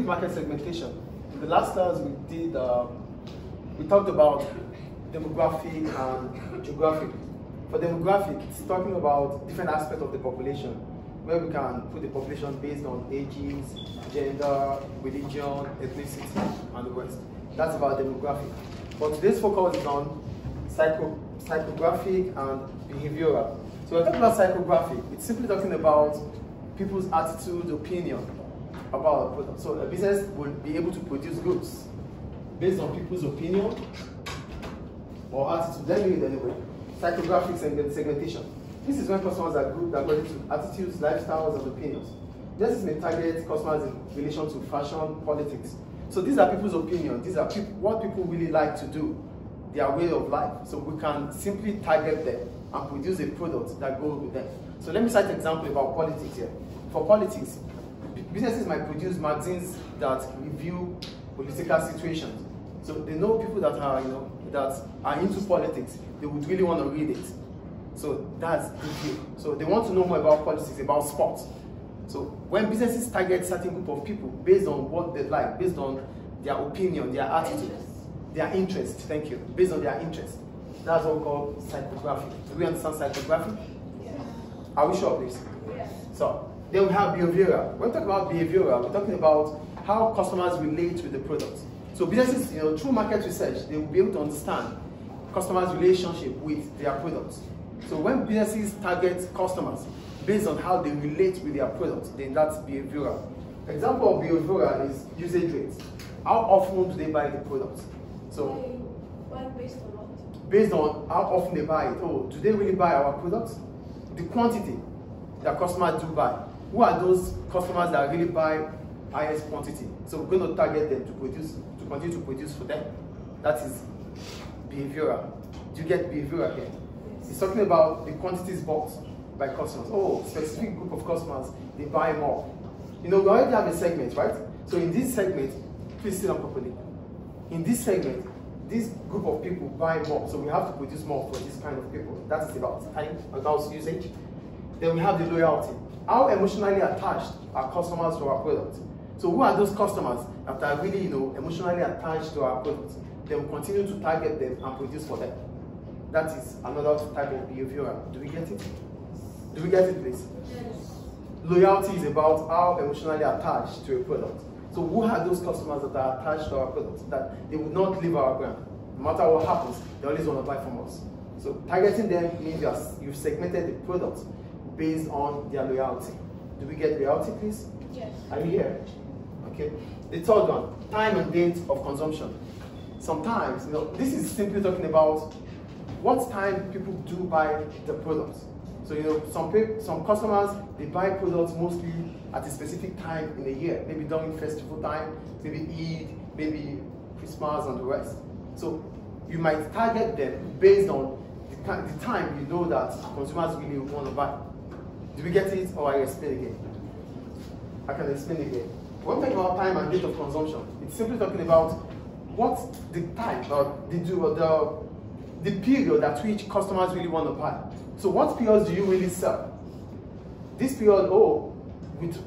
with market segmentation, in the last class we did, uh, we talked about demographic and geographic. For demographic, it's talking about different aspects of the population, where we can put the population based on ages, gender, religion, ethnicity, and the rest. That's about demographic. But today's focus is on psycho, psychographic and behavioral. So when talking about psychographic, it's simply talking about people's attitude, opinion about. So a business will be able to produce goods based on people's opinion or attitude. Let me read anyway. Psychographic segmentation. This is when customers are grouped according to attitudes, lifestyles, and opinions. This is may target customers in relation to fashion, politics. So these are people's opinions. These are people, what people really like to do, their way of life. So we can simply target them and produce a product that goes with them. So let me cite an example about politics here. For politics, businesses might produce magazines that review political situations. So they know people that are, you know, that are into politics, they would really want to read it. So that's the view. So they want to know more about politics, about sports. So when businesses target certain group of people based on what they like, based on their opinion, their attitude, their interest, thank you, based on their interest, that's what we call psychography. Do we understand psychography? Yeah. Are we sure, please? Yes. So then we have behavioral. When we talk about behavioral, we're talking about how customers relate with the product. So businesses, you know, through market research, they will be able to understand customers' relationship with their products. So when businesses target customers based on how they relate with their products, then that's behavioral. Example of behavioral is usage rates. How often do they buy the product? So based on what? Based on how often they buy it. Oh, do they really buy our products? The quantity that customers do buy. Who are those customers that really buy highest quantity? So we're going to target them to produce to continue to produce for them. That is behavioral. Do you get behavioral here? It's talking about the quantities bought by customers. Oh, specific group of customers, they buy more. You know, we already have a segment, right? So in this segment, please sit down properly. In this segment, this group of people buy more, so we have to produce more for this kind of people. That is about time, about usage. Then we have the loyalty. How emotionally attached are customers to our product? So who are those customers that are really, you know, emotionally attached to our product? Then we continue to target them and produce for them. That is another type of behavior. Do we get it? Do we get it, please? Yes. Loyalty is about how emotionally attached to a product. So who are those customers that are attached to our product that they would not leave our brand? No matter what happens, they always want to buy from us. So targeting them means you've segmented the product based on their loyalty. Do we get loyalty, please? Yes. Are you here? Okay. The third one, time and date of consumption. Sometimes, you know, this is simply talking about what time people do buy the products. So you know, some people, some customers they buy products mostly at a specific time in the year, maybe during festival time, maybe Eid, maybe Christmas and the rest. So you might target them based on the, the time you know that consumers really want to buy. Do we get it or I explain again? I can explain again. When we talk about time and date of consumption, it's simply talking about what the time or the the the period at which customers really want to buy. So what periods do you really sell? This period, oh,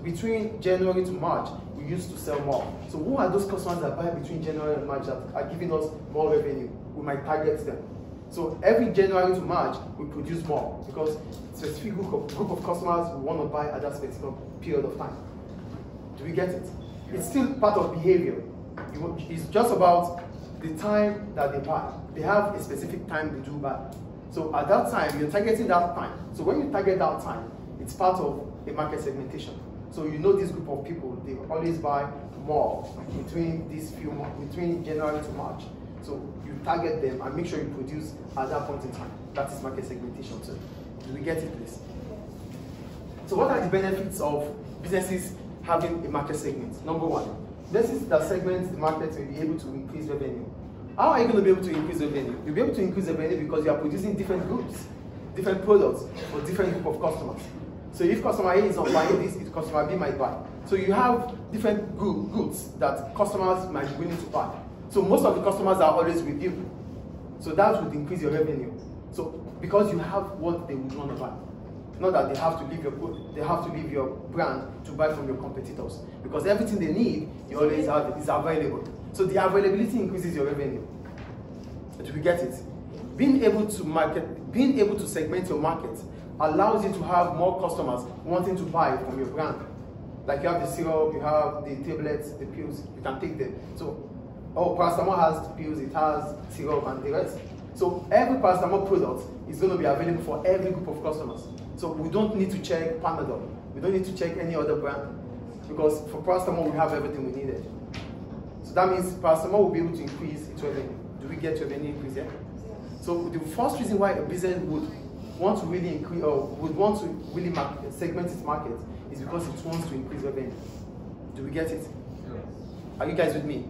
between January to March, we used to sell more. So who are those customers that buy between January and March that are giving us more revenue? We might target them. So every January to March, we produce more because specific group of, group of customers want to buy at that specific period of time. Do we get it? It's still part of behavior. It's just about the time that they buy. They have a specific time they do buy. So at that time, you're targeting that time. So when you target that time, it's part of a market segmentation. So you know this group of people, they always buy more between these few months, between January to March. So you target them and make sure you produce at that point in time. That is market segmentation. So do we get it, please? So what are the benefits of businesses having a market segment? Number one, businesses that segment the market will be able to increase revenue. How are you going to be able to increase revenue? You'll be able to increase revenue because you are producing different groups, different products for different group of customers. So if customer A is not buying this, it's customer B might buy. So you have different goods that customers might be willing to buy. So most of the customers are always with you. So that would increase your revenue. So because you have what they would want to buy. Not that they have to leave your they have to leave your brand to buy from your competitors because everything they need you always have is available. So the availability increases your revenue. Do we get it? Being able to market, being able to segment your market allows you to have more customers wanting to buy from your brand. Like you have the syrup, you have the tablets, the pills, you can take them. So, oh, paracetamol has pills, it has syrup and the rest. So every paracetamol product is going to be available for every group of customers. So we don't need to check Panadol. We don't need to check any other brand because for paracetamol we have everything we needed. So that means paracetamol will be able to increase its revenue. Do we get revenue increase here? So the first reason why a business would want to really increase or would want to really market, segment its market is because it wants to increase revenue. Do we get it? Yes. Are you guys with me?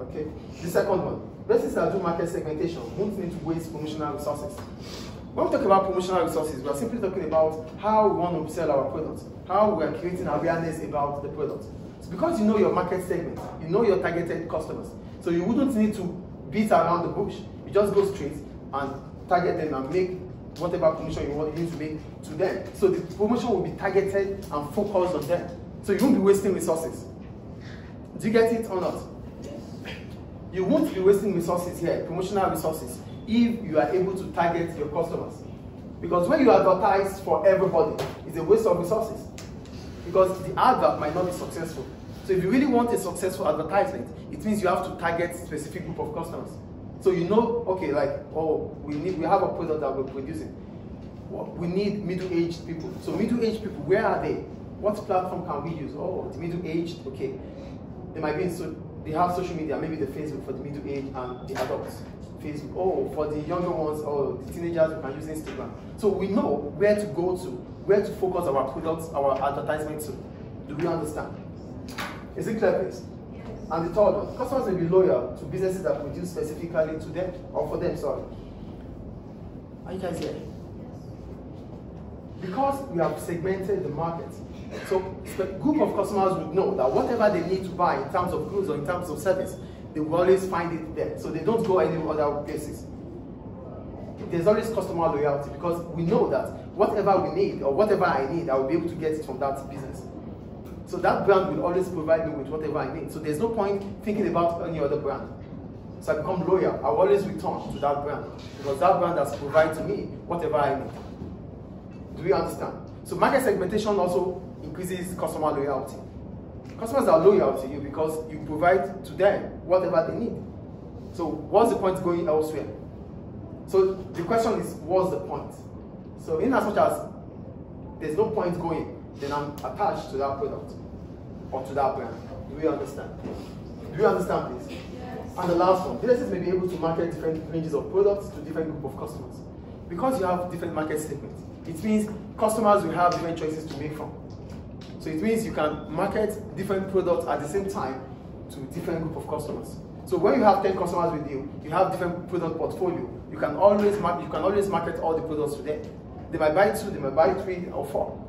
Okay. The second one. Businesses that do market segmentation won't need to waste promotional resources. When we talk about promotional resources, we are simply talking about how we want to sell our products, how we are creating awareness about the product. So because you know your market segment, you know your targeted customers, so you wouldn't need to beat around the bush. You just go straight and target them and make whatever promotion you want you need to make to them. So the promotion will be targeted and focused on them. So you won't be wasting resources. Do you get it or not? You won't be wasting resources here, promotional resources, if you are able to target your customers. Because when you advertise for everybody, it's a waste of resources. Because the advert might not be successful. So if you really want a successful advertisement, it means you have to target specific group of customers. So you know, okay, like, oh, we need, we have a product that we're producing. We need middle-aged people. So middle-aged people, where are they? What platform can we use? Oh, middle-aged, okay. They might be in, so they have social media, maybe the Facebook for the middle-aged and the adults. Facebook. Oh, for the younger ones or the teenagers, we can use Instagram. So we know where to go to, where to focus our products, our advertisements to. Do we understand? Is it clear, please? Yes. And the third one, customers may be loyal to businesses that produce specifically to them or for them, sorry. Are you guys here? Yes. Because we have segmented the market, so a group of customers would know that whatever they need to buy in terms of goods or in terms of service, they will always find it there. So they don't go any other places. There's always customer loyalty because we know that whatever we need or whatever I need, I will be able to get it from that business. So that brand will always provide me with whatever I need. So there's no point thinking about any other brand. So I become loyal. I will always return to that brand because that brand has provided to me whatever I need. Do we understand? So market segmentation also increases customer loyalty. Customers are loyal to you because you provide to them whatever they need. So what's the point going elsewhere? So the question is, what's the point? So in as much as there's no point going, then I'm attached to that product or to that brand. Do we understand? Do you understand, this? Yes. And the last one, businesses may be able to market different ranges of products to different group of customers. Because you have different market segments, it means customers will have different choices to make from. So it means you can market different products at the same time to different group of customers. So when you have 10 customers with you, you have different product portfolio. You can always market, you can always market all the products to them. They might buy two, they might buy three or four.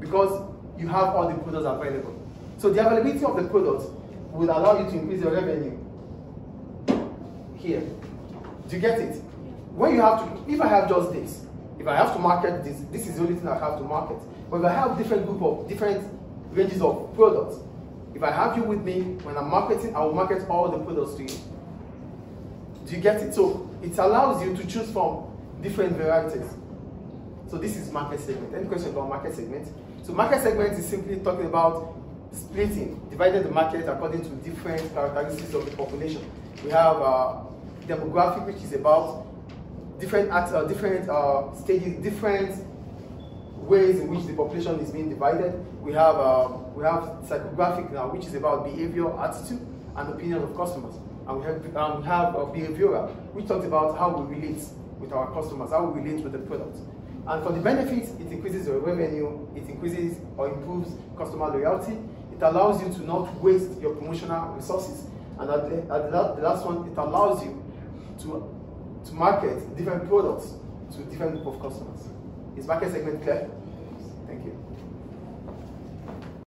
Because you have all the products available. So the availability of the products will allow you to increase your revenue. Here. Do you get it? When you have to, if I have just this, if I have to market this, this is the only thing I have to market. But I have different group of different ranges of products, if I have you with me, when I'm marketing, I will market all the products to you. Do you get it? So it allows you to choose from different varieties. So this is market segment. Any question about market segment? So market segment is simply talking about splitting, dividing the market according to different characteristics of the population. We have uh, demographic, which is about different uh, different uh, stages, different ways in which the population is being divided. We have uh, we have psychographic now, which is about behavior, attitude, and opinion of customers. And we have um, we have uh, behavioral, which talks about how we relate with our customers, how we relate with the product. And for the benefits, it increases your revenue, it increases or improves customer loyalty, it allows you to not waste your promotional resources. And at the, at the, last one, it allows you to, to market different products to different group of customers. Is market segment clear?